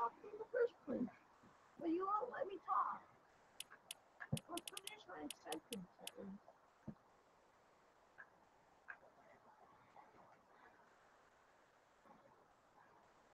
talking in the first place. But you won't let me talk. I'll finish my sentence